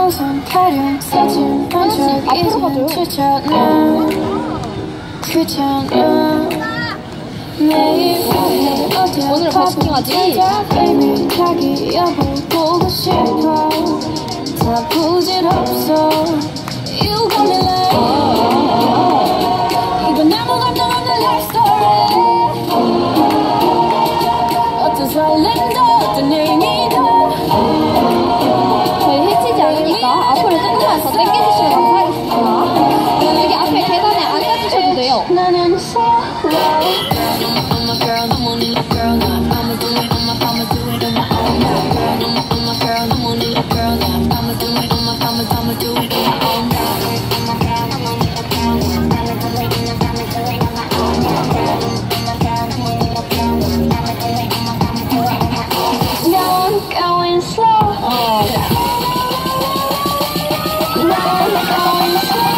청순 타령 사진 반전 이젠 지쳤나 귀찮아 매일 밤에 어제 파킹하지? 자기 여보 보고 싶어. 다 부질없 있으니까 앞으로 조금만 더 당겨주시면 감사하겠습니다. 여기 앞에 계단에 앉아주셔도 돼요. going slow. Oh. Bye.